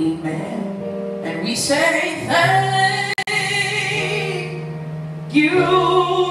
Amen. And we say thank you,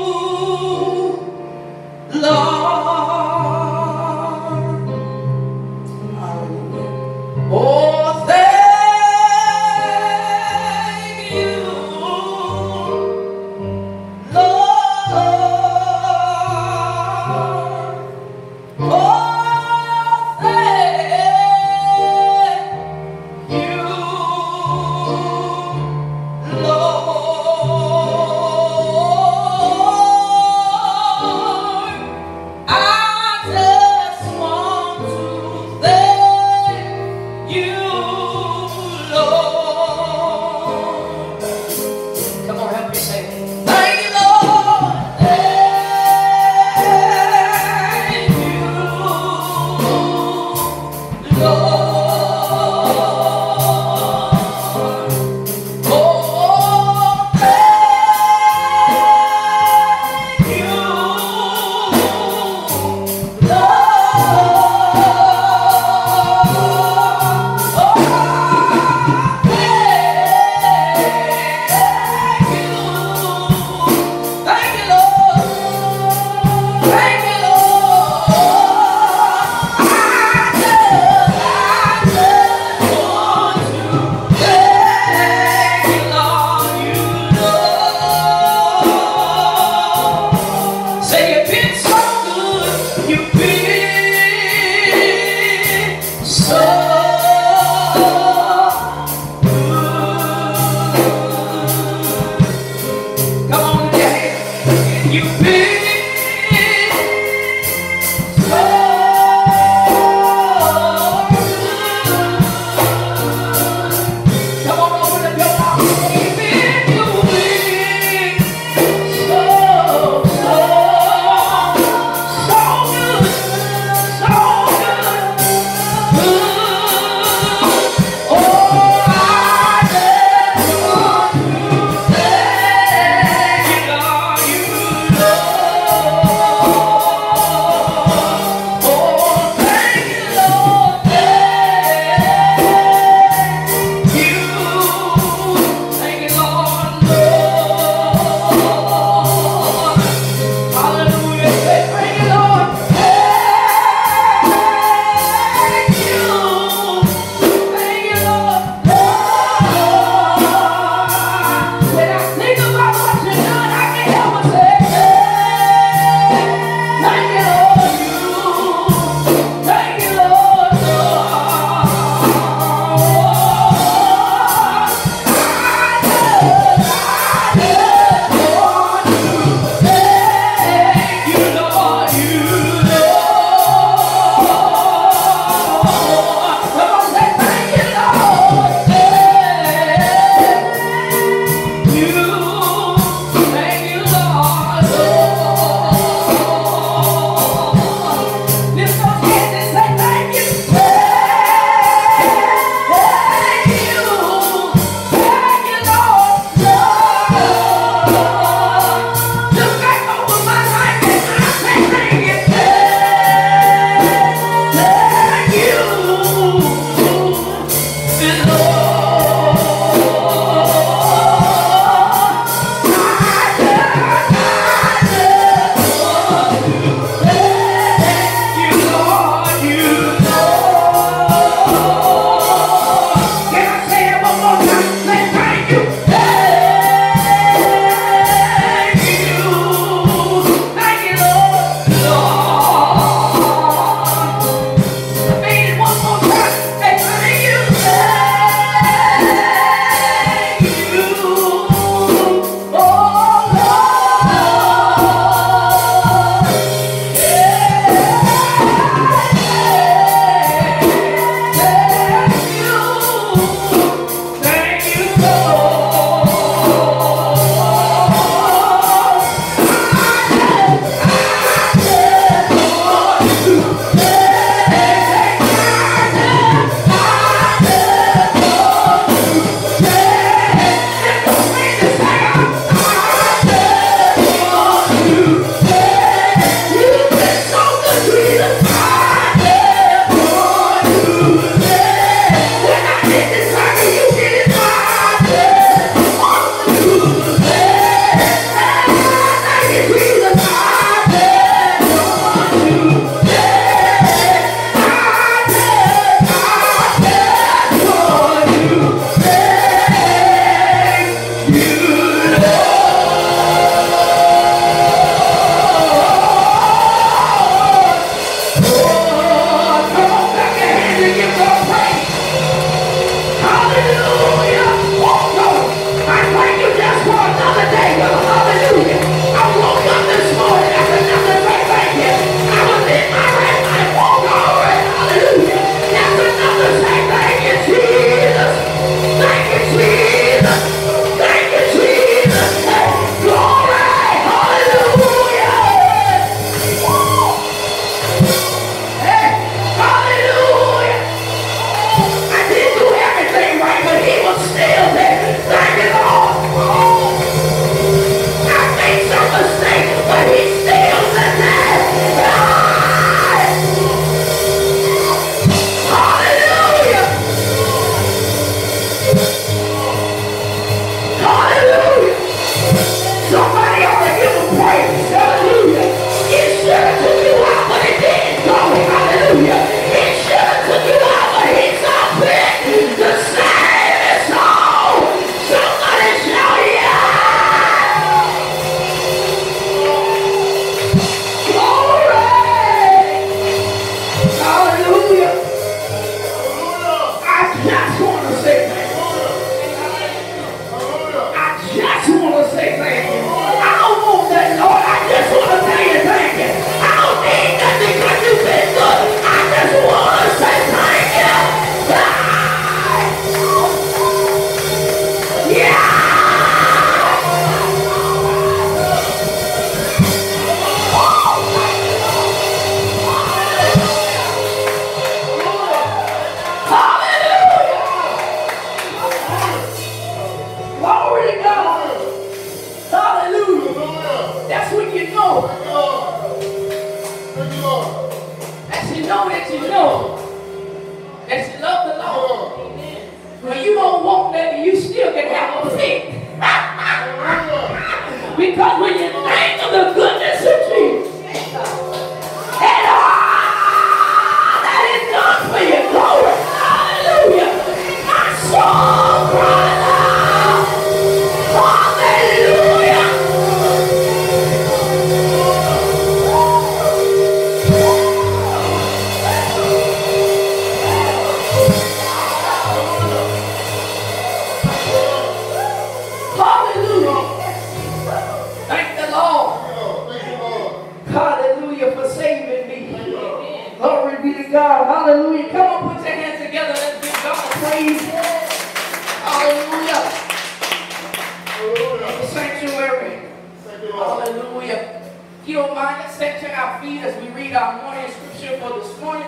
If you don't mind, let's stand to our feet as we read our morning scripture for this morning.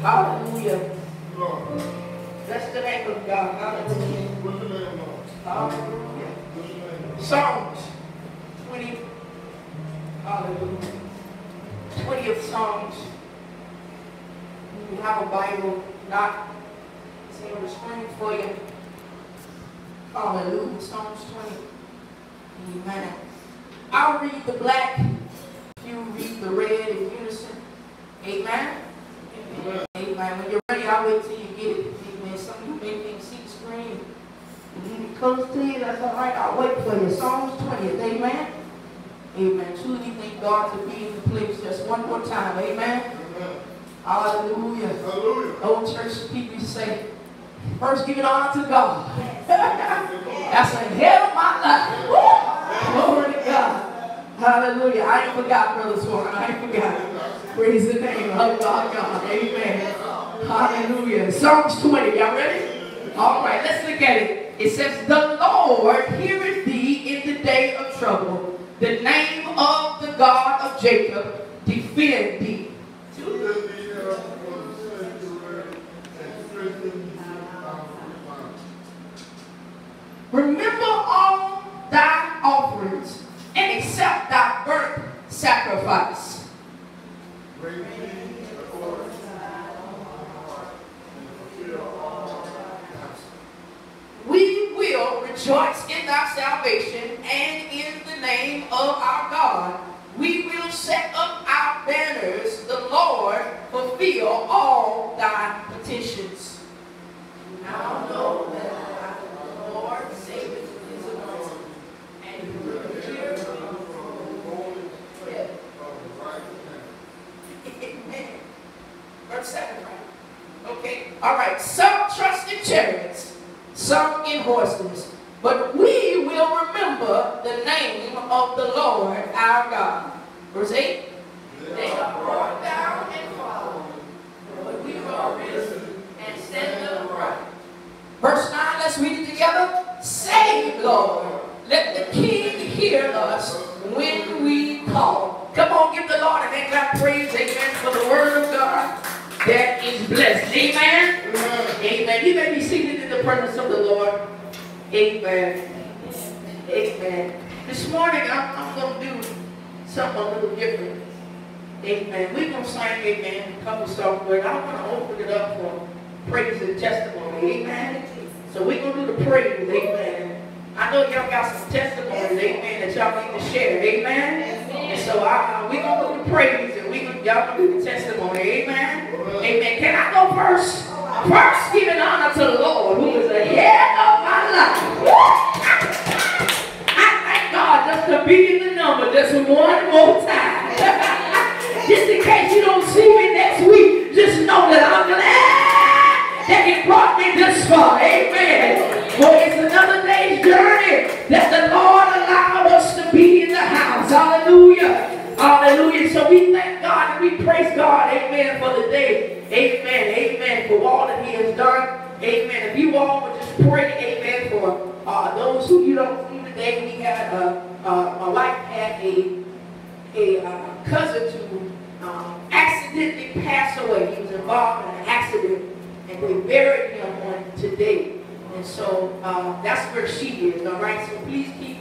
Hallelujah. Bless the name of God. Hallelujah. Hallelujah. What's the name? Psalms 20. Hallelujah. 20th Psalms. You have a Bible, not it's on the screen for you. Hallelujah. Psalms 20. Amen. I'll read the black. You read the red in unison. Amen. Amen. Amen. When you're ready, I'll wait till you get it. Amen. Some of you may can't see the screen. When you close to you, that's all right. I'll wait for you. Psalms 20. Amen. Amen. Truly thank God to be in the place just one more time. Amen. Hallelujah. Hallelujah. Old church people say, first give it honor to God. That's ahead of my life. Glory to God. Hallelujah. I ain't forgot, Brother Swan. I ain't forgot. Praise the name of God, God. Amen. Hallelujah. Psalms 20. Y'all ready? All right, let's look at it. It says, The Lord heareth thee in the day of trouble. The name of the God of Jacob defend thee. Remember all thy offerings and accept thy burnt sacrifice. We will rejoice in thy salvation and in the name of our God. We will set up our banners. The Lord fulfill all thy petitions. Now know that the Lord saveth his anointed, and he will hear Yeah. Amen. Verse 7, right? Okay. All right. Some trust in chariots, some in horses. But we will remember the name of the Lord our God. Verse 8. They are brought down and fallen, but we are risen and stand upright. Verse 9, let's read it together. Save, Lord. Let the King hear us when we call. Come on, give the Lord a hand clap praise, amen, for the word of God that is blessed. Amen. Amen. You may be seated in the presence of the Lord. Amen. Amen. This morning, I'm, I'm going to do something a little different. Amen. We're going to sing, amen, a couple songs, but I want to open it up for praise and testimony. Amen. So we're going to do the praise. Amen. I know y'all got some testimonies, amen, that y'all need to share. Amen. And so I, we're going to do the praise Y'all gonna do the testimony. Amen. Amen. Can I go first? First, giving honor to the Lord, who is the head of my life. I thank God just to be in the number just one more time. just in case you don't see me next week, just know that I'm glad that He brought me this far. Amen. For it's another day's journey that the Lord allowed us to be in the house. Hallelujah. Hallelujah. So we thank God and we praise God. Amen. For the day. Amen. Amen. For all that he has done. Amen. If you all would just pray. Amen. For uh, those who you don't see today. We had a, uh, my wife had a, a uh, cousin to um, accidentally pass away. He was involved in an accident and they buried him on today. And so uh, that's where she is. All right. So please keep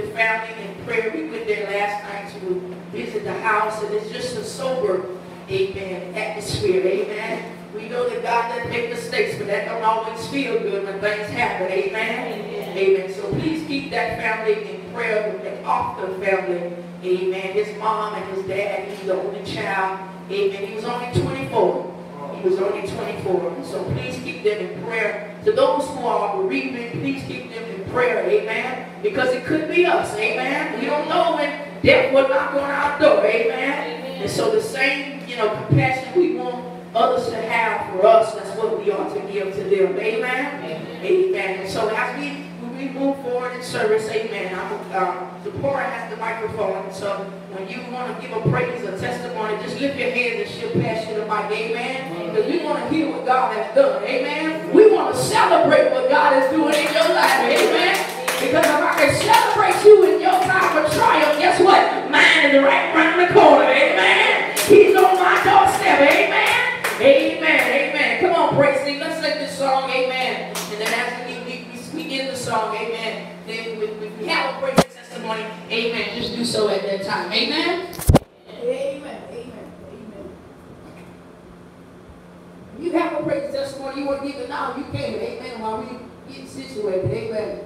the family in prayer. We went there last night to visit the house, and it's just a sober, amen, atmosphere, amen. We know that God doesn't make mistakes, but that don't always feel good when things happen, amen. Amen. amen. So please keep that family in prayer, with the the family, amen. His mom and his dad, he's the only child, amen. He was only 24. He was only 24. So please keep them in prayer. To those who are bereaving, please keep them in prayer. Amen. Because it could be us. Amen. We don't know when death will knock on our door. Amen. And so the same, you know, compassion we want others to have for us, that's what we ought to give to them. Amen. Amen. Amen. And so as we we move forward in service, amen. Uh, Zipporah has the microphone, so when you want to give a praise or testimony, just lift your hand and she'll pass you the mic, amen. Because we want to hear what God has done, amen. We want to celebrate what God is doing in your life, amen. Because if I can celebrate you in your time of triumph, guess what? Mine is right around the corner, amen. He's on my doorstep, amen. Amen, amen. Come on, praise. Let's sing this song, amen. And then as the song, amen, then if we have a praise testimony, amen, just do so at that time. Amen? Amen. Amen. Amen. You have a praise testimony, you want to give it now, you can. Amen. While we get situated. Amen.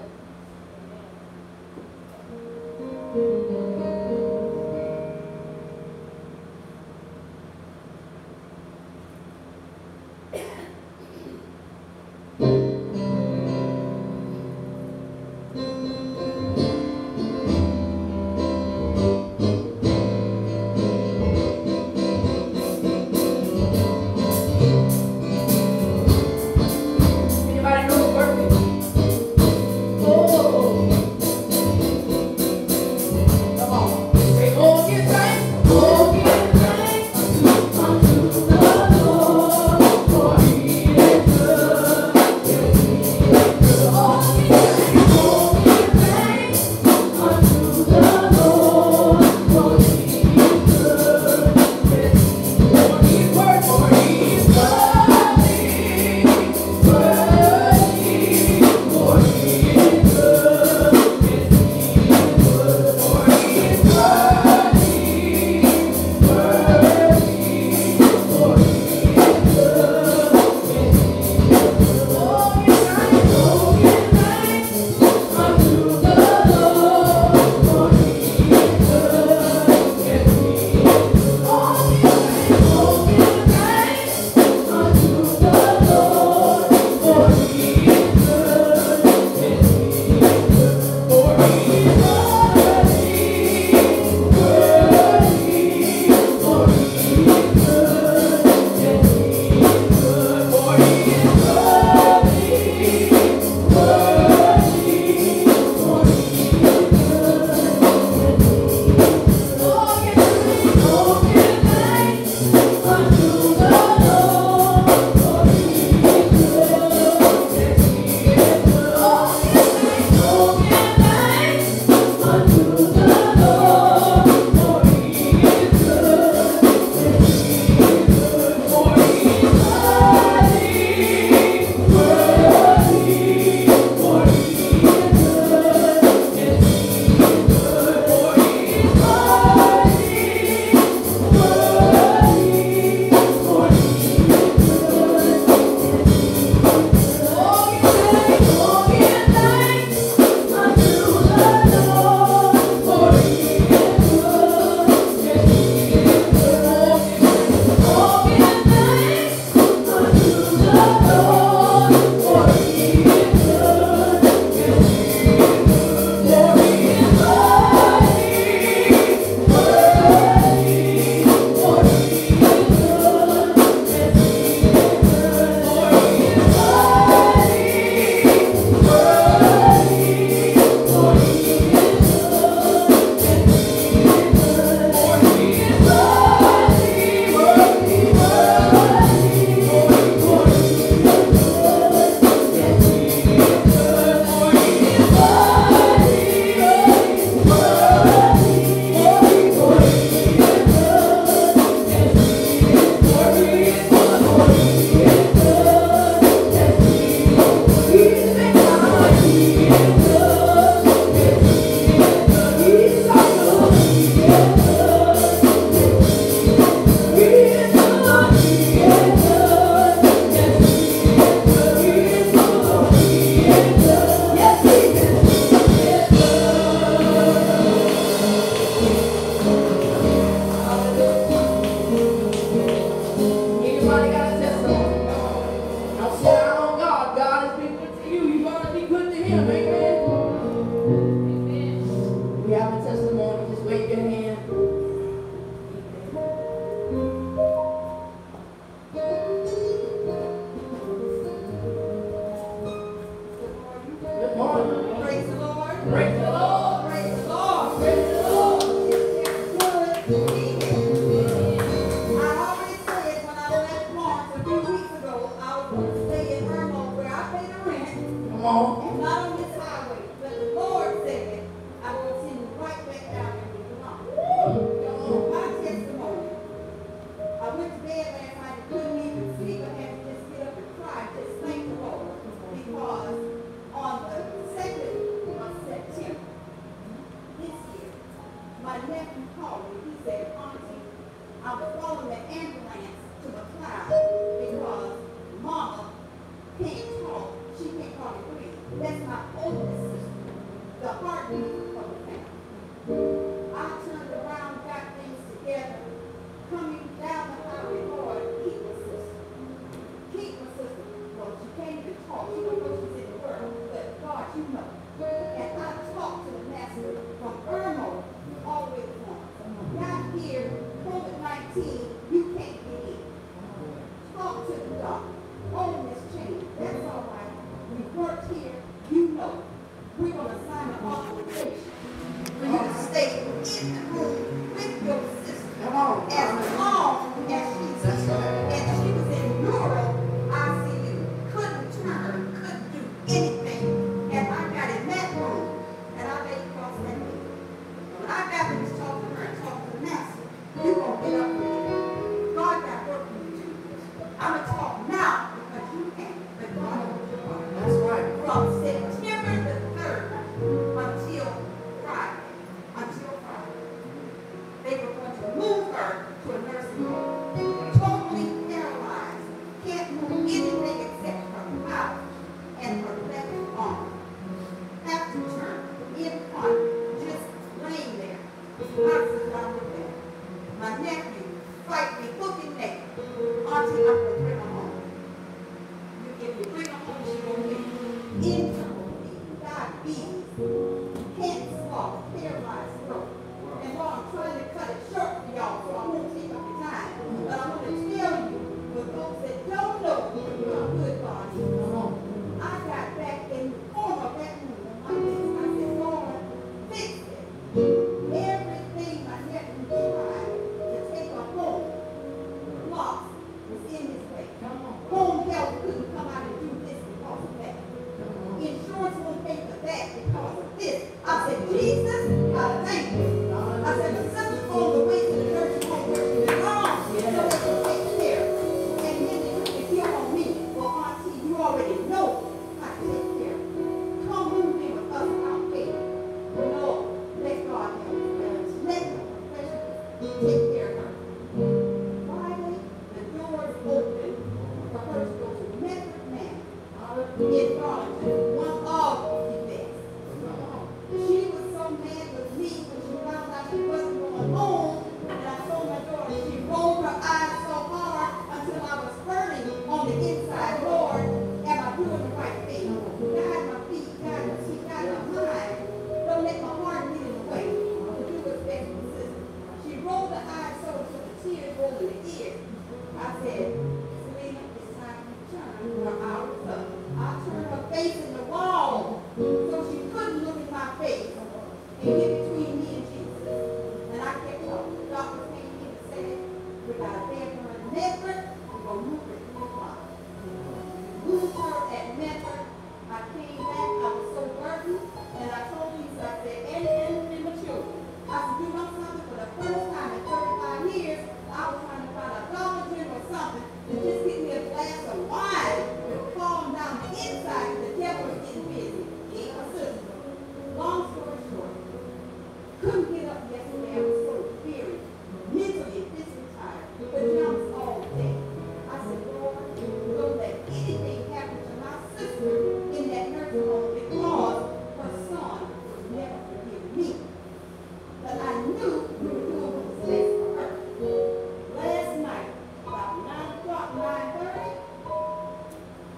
5.30.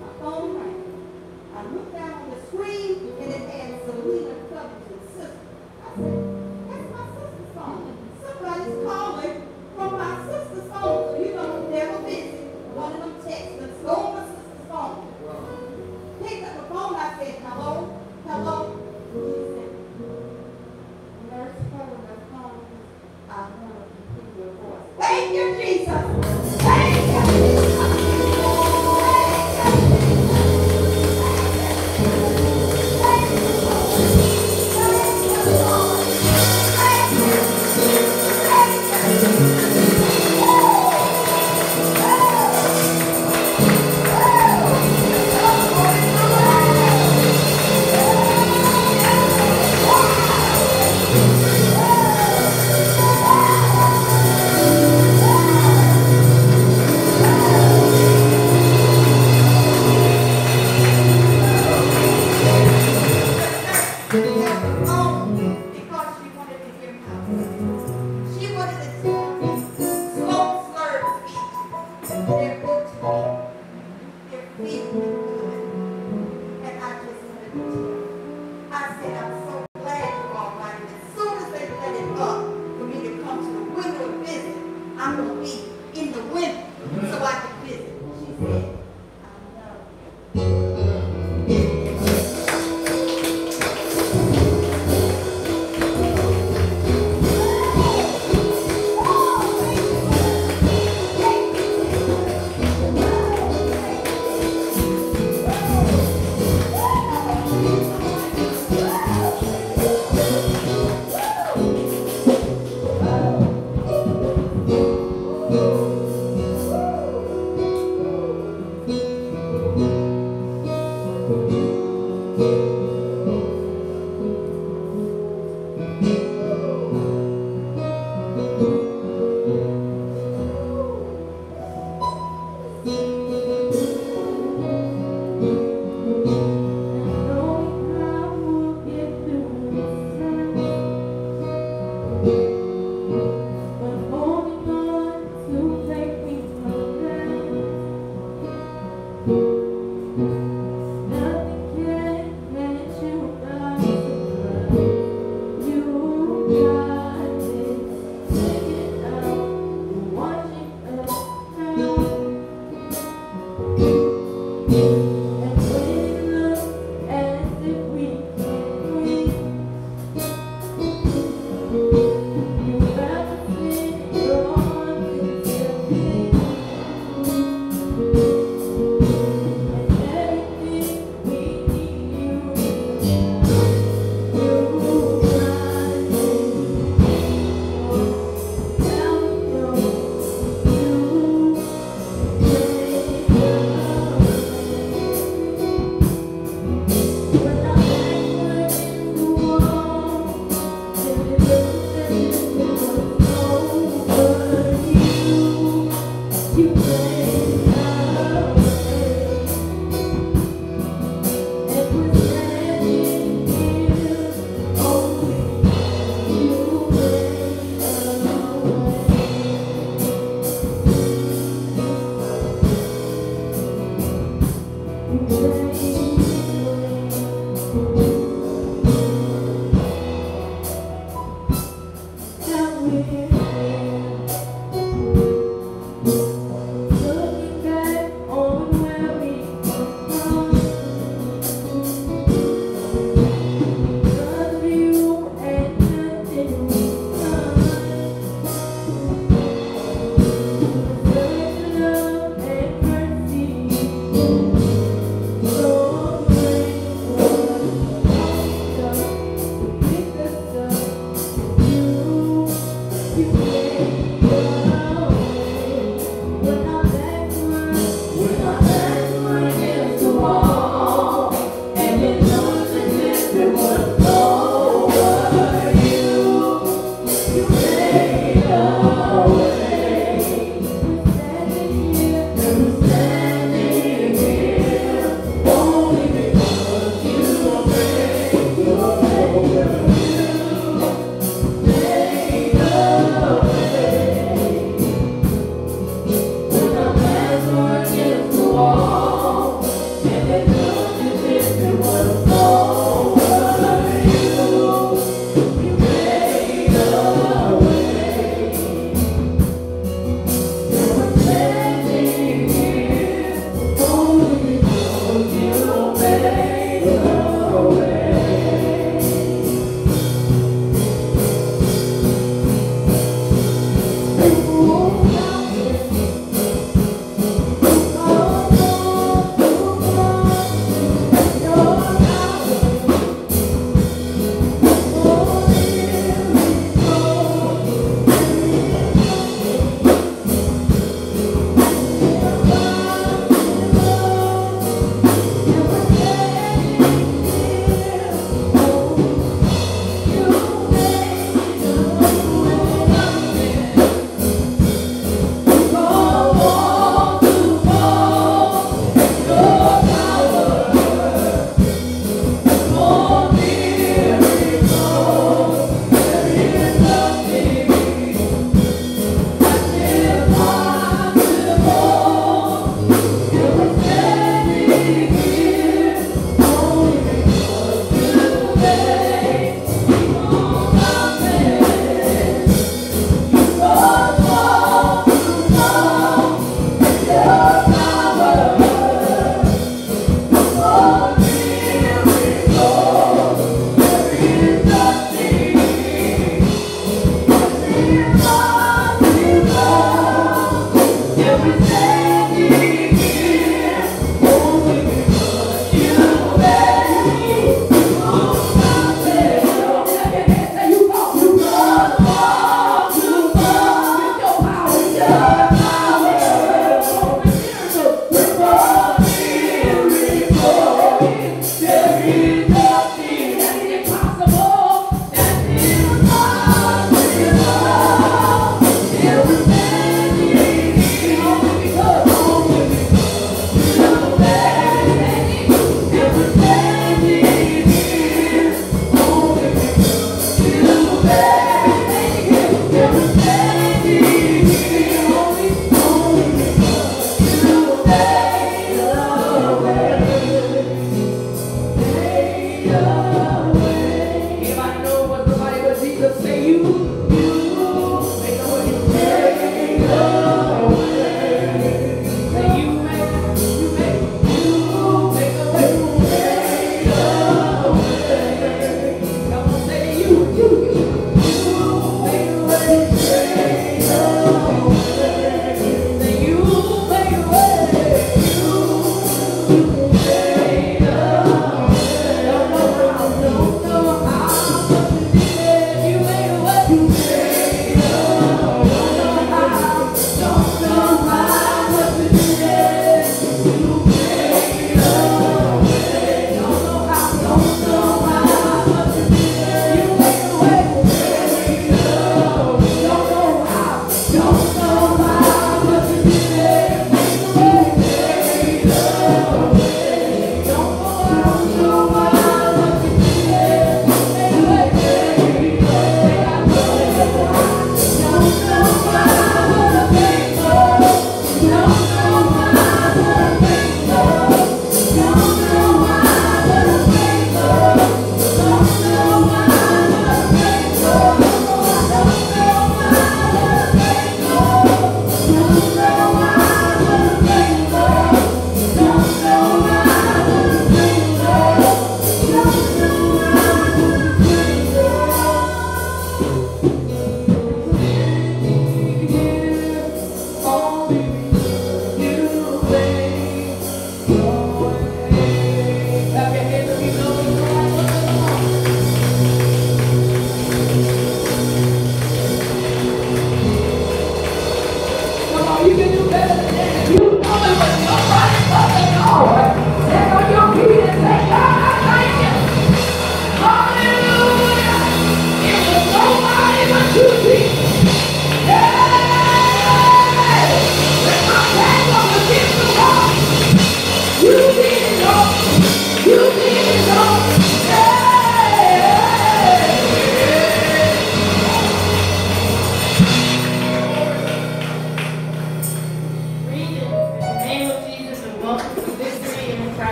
My phone rang. I looked down on the screen and it had some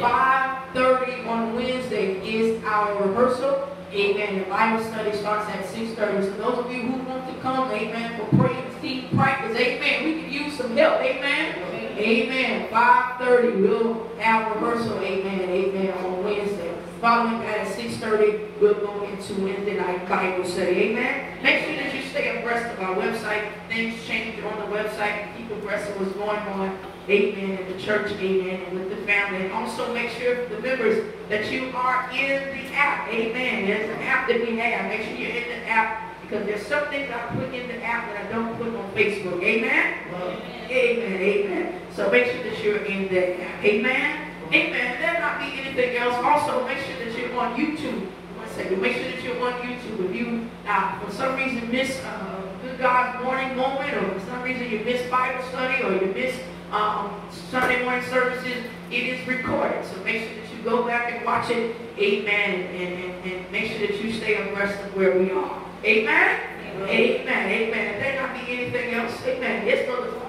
5:30 on Wednesday is our rehearsal. Amen. The Bible study starts at 6.30. So those of you who want to come, amen, for prayer team practice, amen, we can use some help. Amen. Amen. 5.30, we'll have rehearsal, amen, amen. Following at 6.30, we'll go into Wednesday night Bible study, amen. Make sure that you stay abreast of our website. Things change on the website. Keep abreast of what's going on, amen, in the church, amen, and with the family. And also make sure, the members, that you are in the app, amen. There's an app that we have. Make sure you're in the app because there's some things I put in the app that I don't put on Facebook. Amen? Amen. Amen. Amen. So make sure that you're in the app. Amen. Amen. There not be anything else. Also, make sure that you're on YouTube. One second. Make sure that you're on YouTube. If you, uh, for some reason, miss uh, Good God's morning moment, or for some reason you miss Bible study, or you miss um, Sunday morning services, it is recorded. So make sure that you go back and watch it. Amen. And, and, and make sure that you stay abreast of where we are. Amen? Amen. Amen. Amen. If there not be anything else, amen. Yes, brother.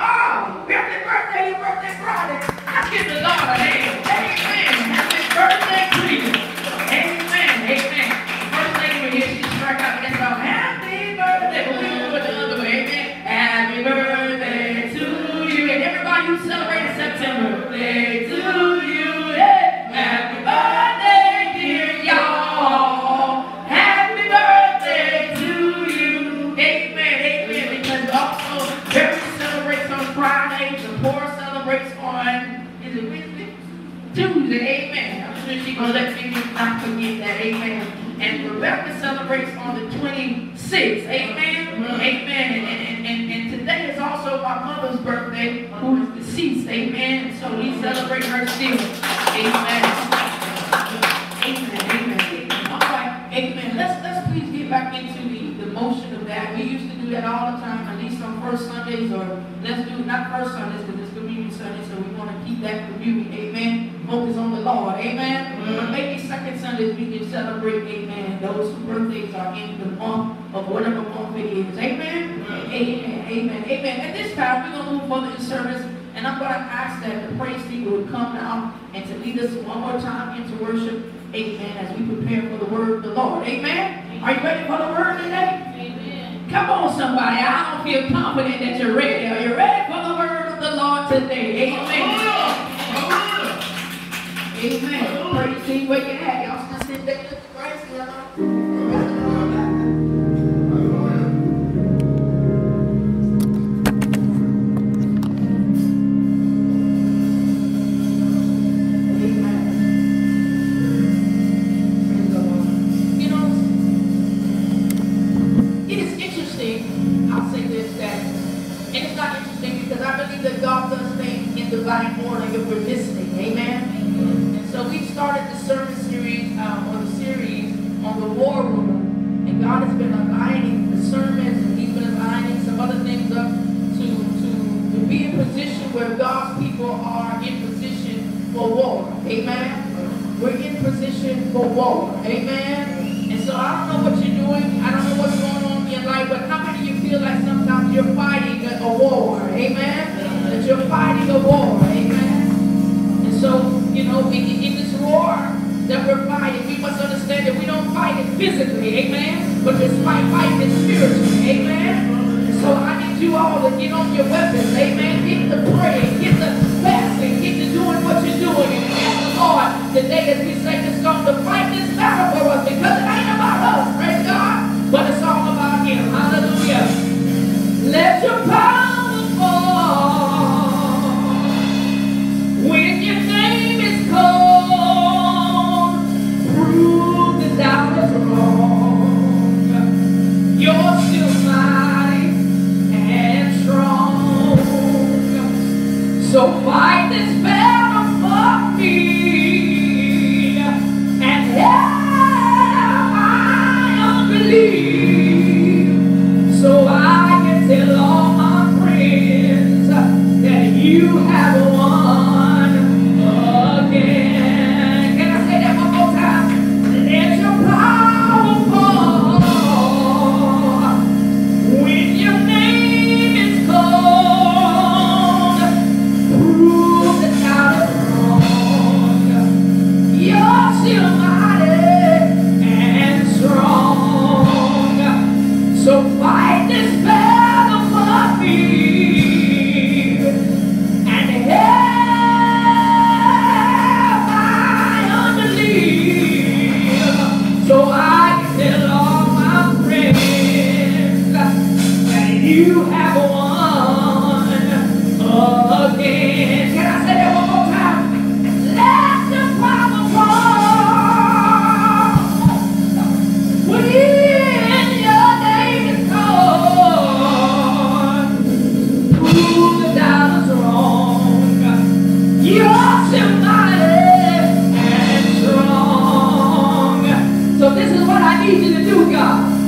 Happy birthday, your birthday Friday. I give the Lord a hand. Amen. Happy birthday forget that. Amen. And Rebecca celebrates on the 26th. Amen. Mm-hmm. Amen. And, and, and, and today is also my mother's birthday, who is deceased. Amen. So we celebrate her still. Amen. Amen. Amen. Amen. All right. Amen. Let's let's please get back into the, the motion of that. We used to do that all the time, at least on first Sundays, or let's do not first Sundays because it's communion Sunday, so we want to keep that communion. Amen. Focus on the Lord. Amen. Mm-hmm. But maybe second Sundays we can celebrate, amen, those whose birthdays are in the month of whatever month it is. Amen. Mm-hmm. Amen. Amen. Amen. At this time, we're going to move further in service. And I'm going to ask that the praise team would come now and to lead us one more time into worship. Amen. As we prepare for the word of the Lord. Amen. Are you ready for the word today? Amen. Come on, somebody. I don't feel confident that you're ready. Are you ready for the word of the Lord today? Amen. Amen. Praise team, where you at? Y'all still sitting there looking crazy? So this is what I need you to do, God.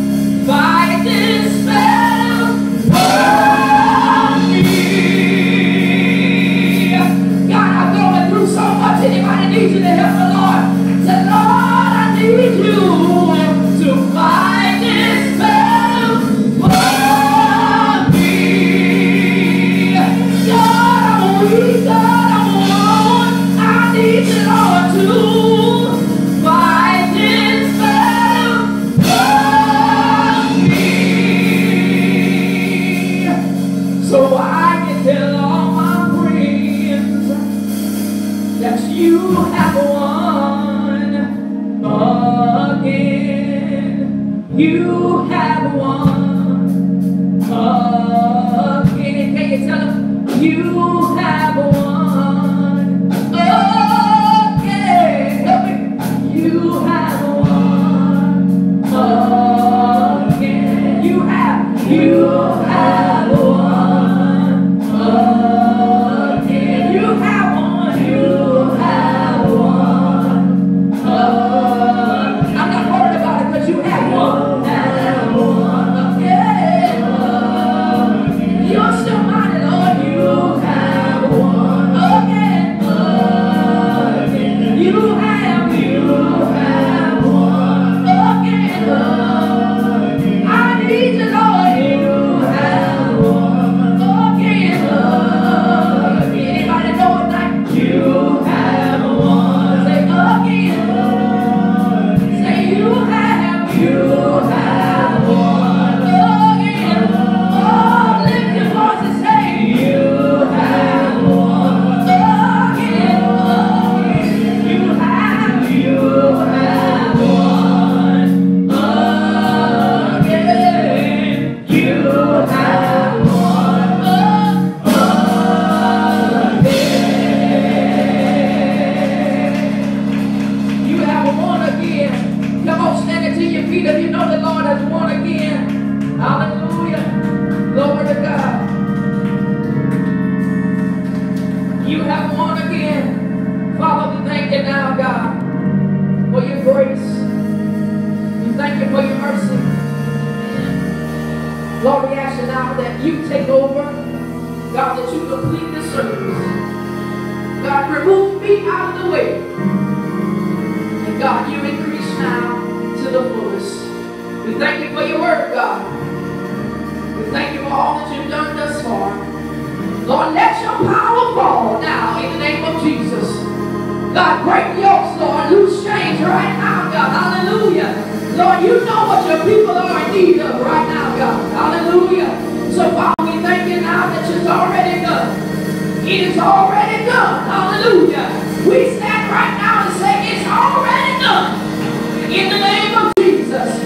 God. Break yokes, Lord. Loose chains right now, God. Hallelujah. Lord, you know what your people are in need of right now, God. Hallelujah. So, Father, we thank you now that it's already done. It is already done. Hallelujah. We stand right now and say it's already done. In the name of Jesus.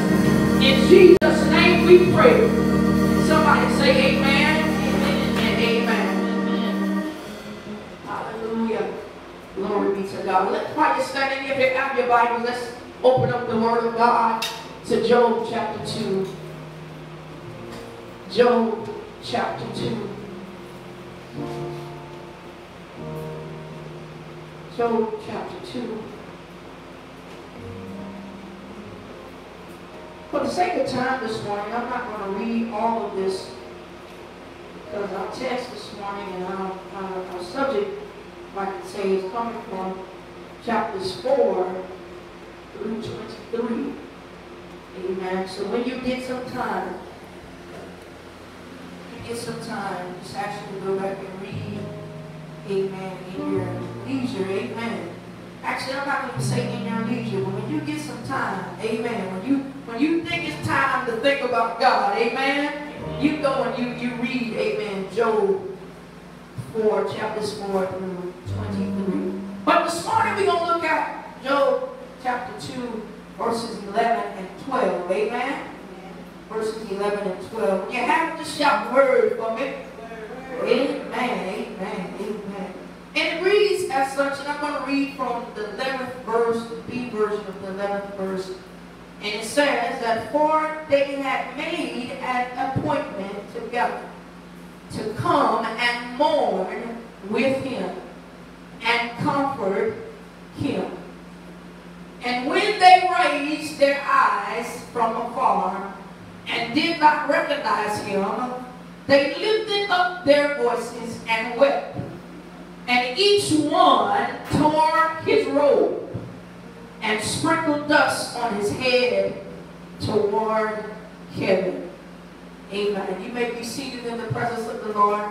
In Jesus' name we pray. Somebody say amen. God. Let's try to stand in. If you have your Bible, let's open up the Word of God to Job chapter 2. Job chapter 2. Job chapter 2. For the sake of time this morning, I'm not going to read all of this because our text this morning and our, our, our subject, like I say, is coming from chapters 4 through 23. Amen. So when you get some time, you get some time, just to go back and read, amen, in your leisure, amen. Actually, I'm not going to say in your leisure, but when you get some time, amen, when you when you think it's time to think about God, amen, you go and you, you read, amen, Job 4, chapters 4 through 23. But this morning we're going to look at Job chapter 2, verses 11 and 12, amen? Verses 11 and 12. When you have to shout word for me, amen, amen, amen. And it reads as such, and I'm going to read from the 11th verse, the B version of the 11th verse. And it says that for they had made an appointment together to come and mourn with him and comfort him. And when they raised their eyes from afar and did not recognize him, they lifted up their voices and wept. And each one tore his robe and sprinkled dust on his head toward heaven. Amen. You may be seated in the presence of the Lord.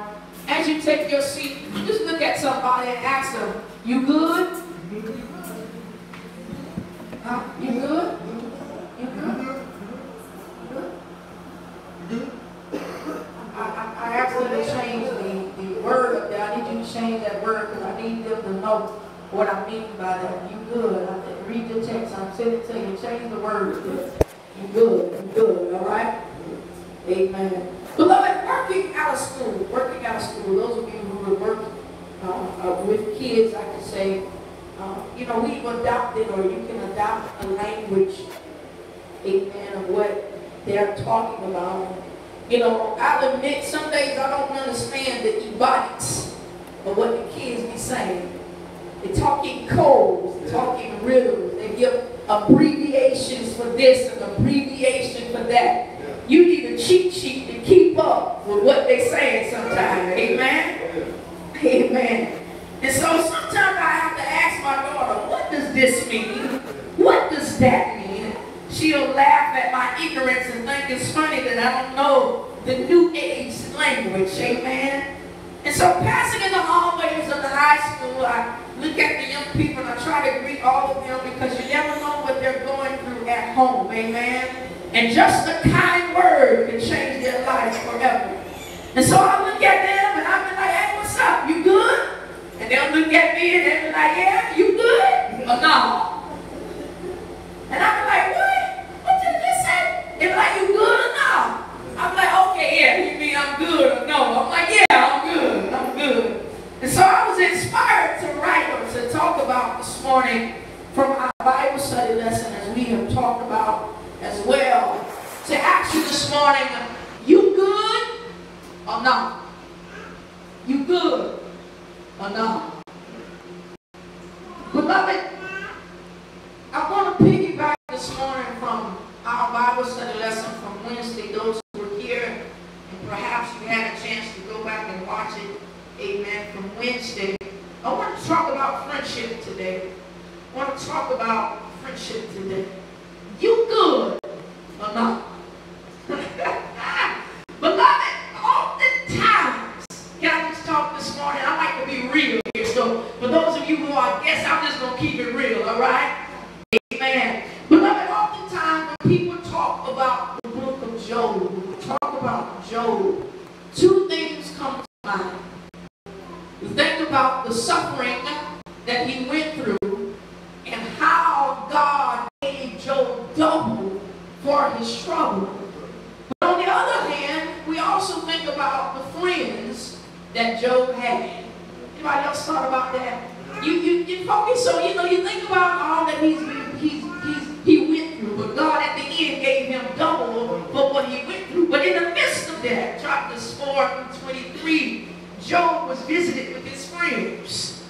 As you take your seat, just look at somebody and ask them, you good? Huh? You good? You good? Good? I, I, I asked them to change the, the word up there. I need you to change that word because I need them to know what I mean by that. You good. I said, read the text. I'm sending it to you. Change the word. You good. You good. All right? Amen. Beloved, working out of school, working out of school, those of you who are working uh, uh, with kids, I can say, uh, you know, we've adopted or you can adopt a language, amen, of what they're talking about. You know, I'll admit some days I don't understand the ebonics of what the kids be saying. They're talking codes, they're talking rhythms, they give abbreviations for this and abbreviation for that. You need a cheat sheet to keep up with what they're saying sometimes. Amen? Amen. And so sometimes I have to ask my daughter, what does this mean? What does that mean? She'll laugh at my ignorance and think it's funny that I don't know the new age language. Amen? And so passing in the hallways of the high school, I look at the young people and I try to greet all of them because you never know what they're going through at home. Amen? And just a kind word can change their lives forever. And so I look at them and I'm like, hey, what's up? You good? And they'll look at me and they'll be like, yeah, you good? Or no? And I'm like, what? What did you say? They're like, you good or no? I'm like, okay, yeah, you mean I'm good or no? I'm like, yeah, I'm good. I'm good. And so I was inspired to write or to talk about this morning from our Bible study lesson as we have talked about as well to ask you this morning, you good or not? You good or not? Beloved, I want to piggyback this morning from our Bible study lesson from Wednesday. Those who were here, and perhaps you had a chance to go back and watch it, amen, from Wednesday. I want to talk about friendship today. I want to talk about friendship today you good or uh-huh. not. Beloved, oftentimes, just talk this morning, I like to be real here. So for those of you who are guests, I'm just going to keep it real, all right? Amen. Beloved, oftentimes when people talk about the book of Job, talk about Job, two things come to mind. You think about the suffering that he went through and how God Job double for his trouble. But on the other hand, we also think about the friends that Job had. Anybody else thought about that? You, you, you focus, on, you know, you think about all that he's, he's, he's, he went through, but God at the end gave him double for what he went through. But in the midst of that, chapters 4 and 23, Job was visited with his friends.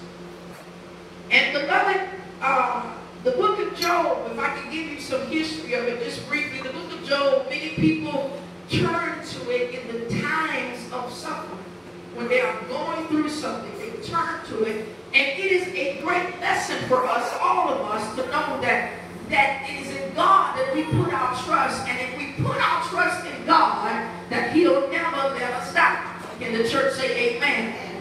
And the beloved, uh, the book of Job, if I can give you some history of it just briefly, the book of Job, many people turn to it in the times of suffering. When they are going through something, they turn to it. And it is a great lesson for us, all of us, to know that that it is in God that we put our trust. And if we put our trust in God, that he'll never us down. Can the church say amen?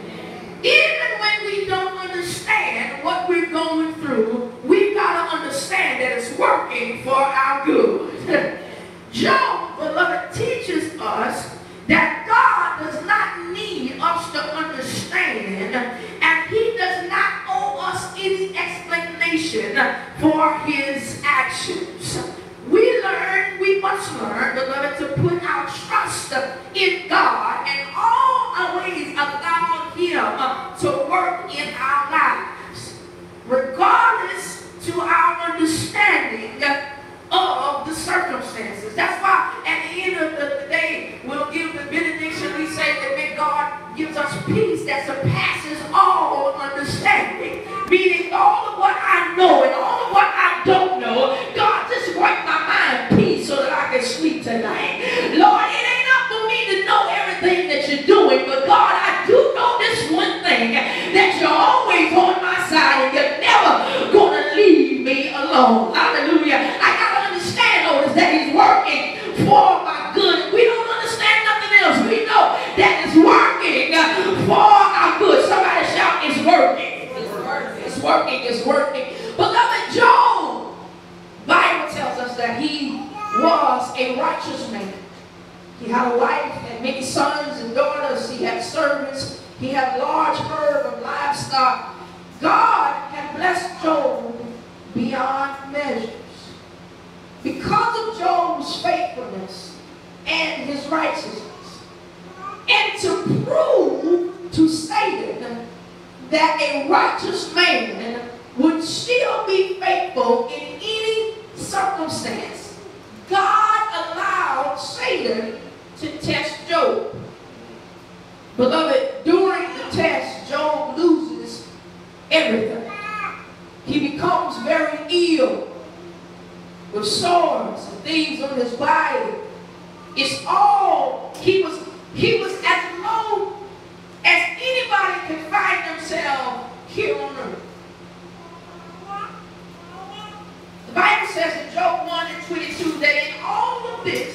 Even when we don't understand what we're going through, we've got to understand that it's working for our good. Job, beloved, teaches us that God does not need us to understand, and he does not owe us any explanation for his actions. We learn, we must learn, beloved, to put our trust in God and always allow him to work in our lives, regardless to our understanding of the circumstances. That's why at the end of the day, we'll give the benediction. We say that may God gives us peace that surpasses all understanding. Meaning all of what I know and all of what I don't know, God just grant my mind peace so that I can sleep tonight. Lord, it ain't up for me to know everything that you're doing, but God, I do know this one thing, that you're always on my side and you're never going to leave me alone. Hallelujah. I got that he's working for my good. We don't understand nothing else. We know that it's working for our good. Somebody shout, it's working. It's working. It's working. Beloved Job, Bible tells us that he was a righteous man. He had a wife, had many sons and daughters. He had servants. He had large herd of livestock. God had blessed Job beyond measures. Because of Job's faithfulness and his righteousness. And to prove to Satan that a righteous man would still be faithful in any circumstance, God allowed Satan to test Job. Beloved, during the test, Job loses everything. He becomes very ill with sores and things on his body. It's all, he was, he was as low as anybody can find themselves here on earth. The Bible says in Job 1 and 22 that in all of this,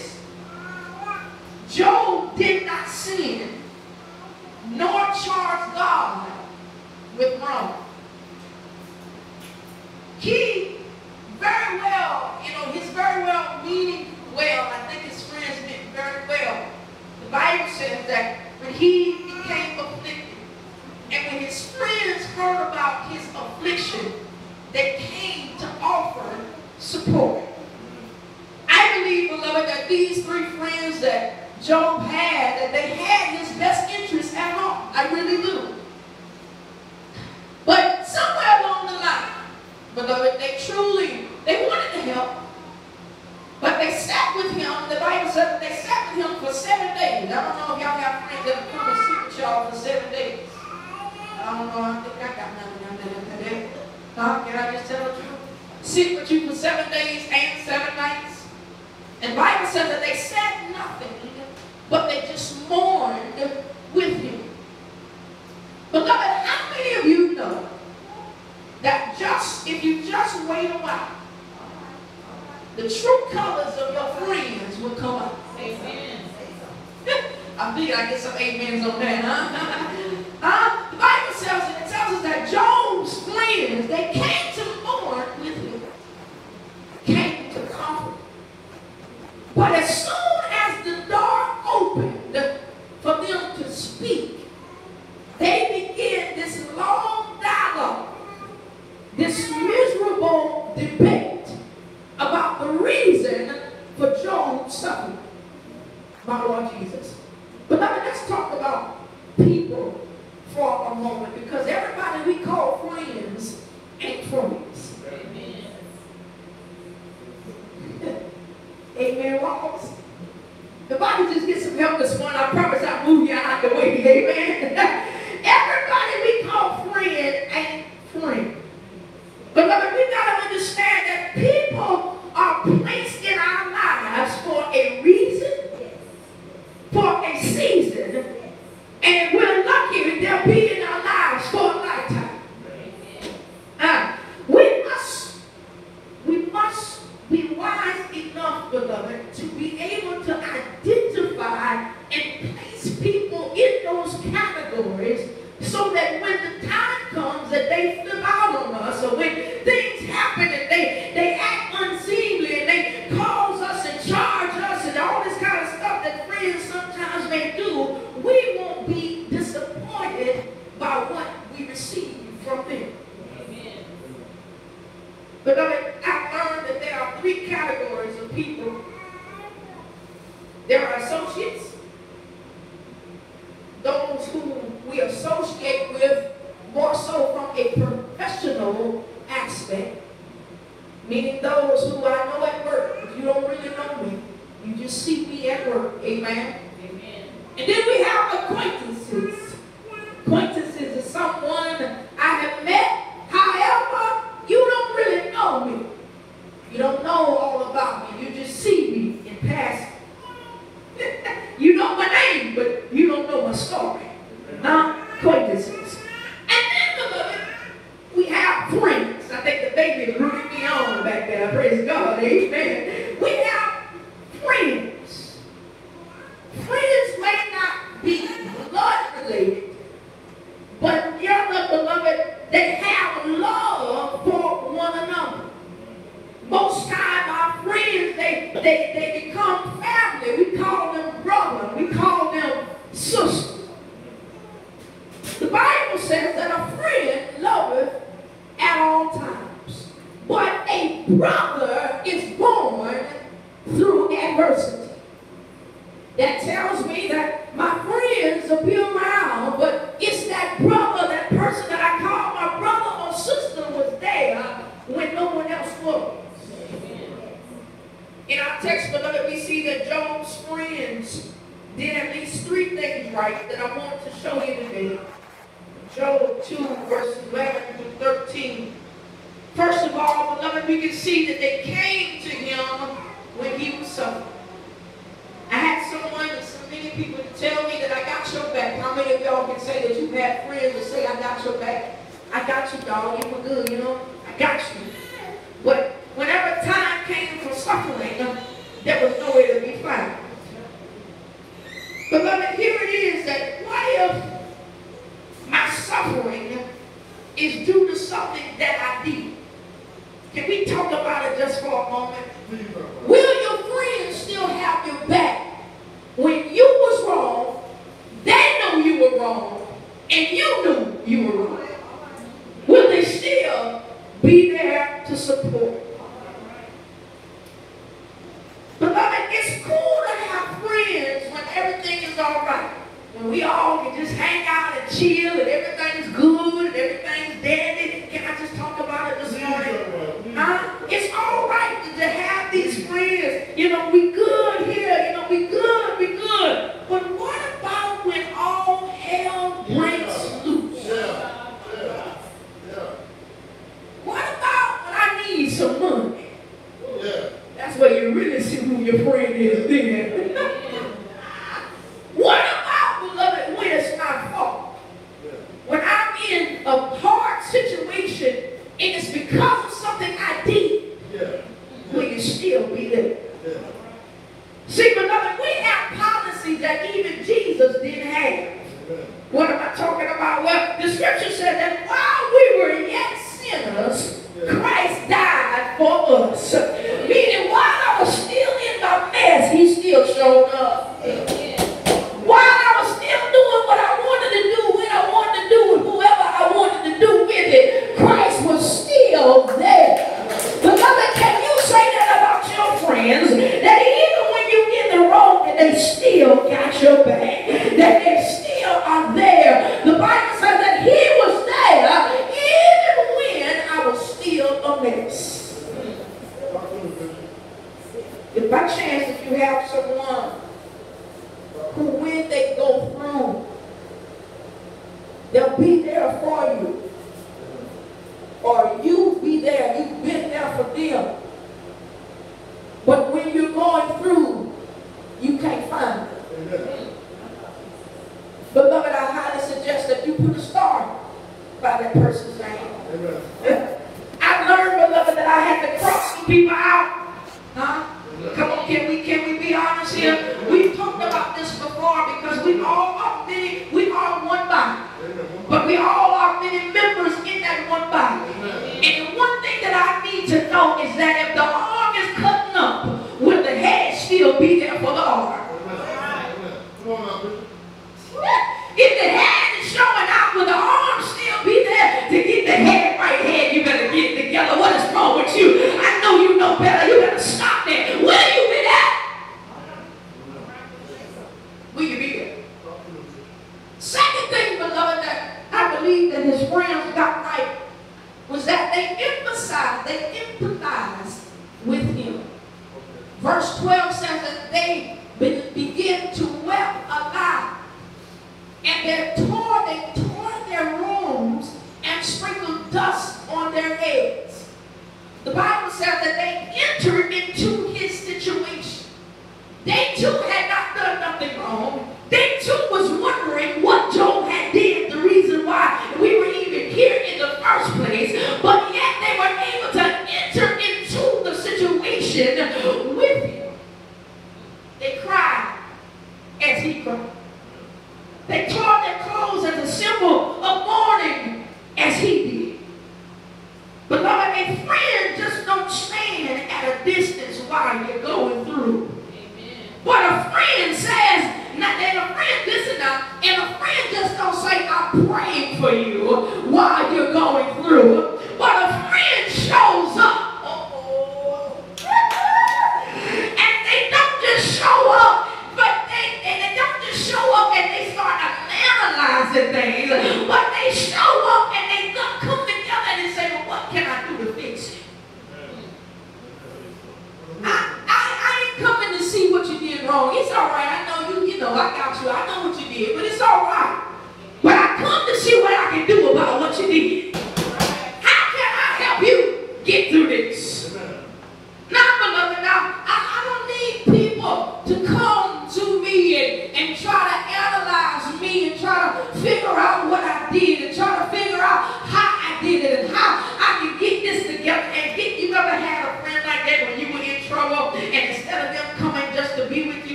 You know, we good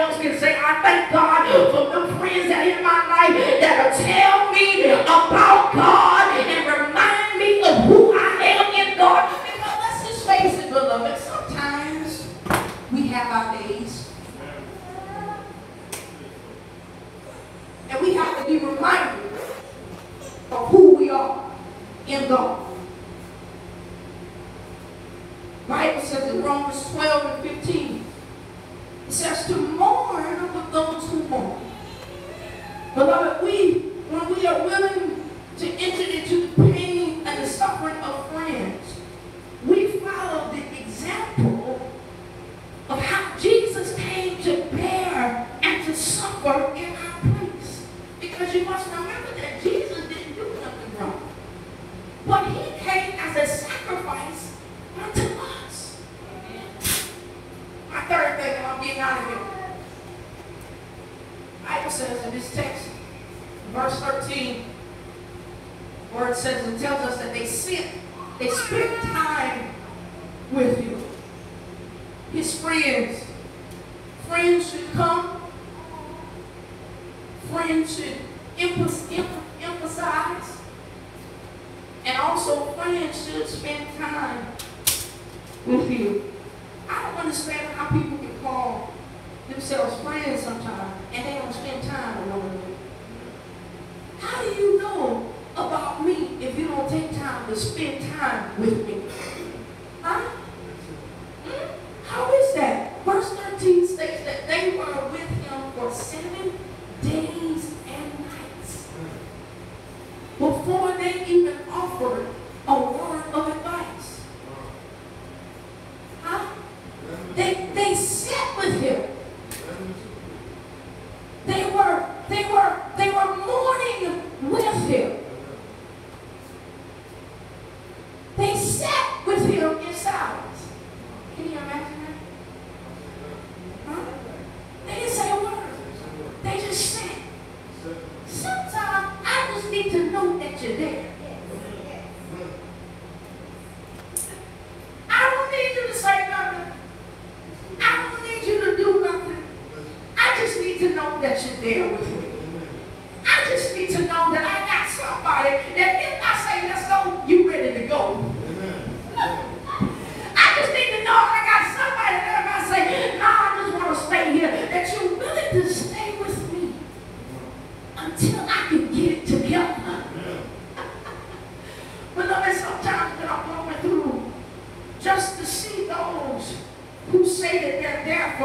else can say, I thank God for the friends that in my life that'll tell me about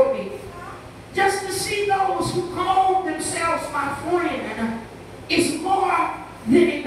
me just to see those who call themselves my friend is more than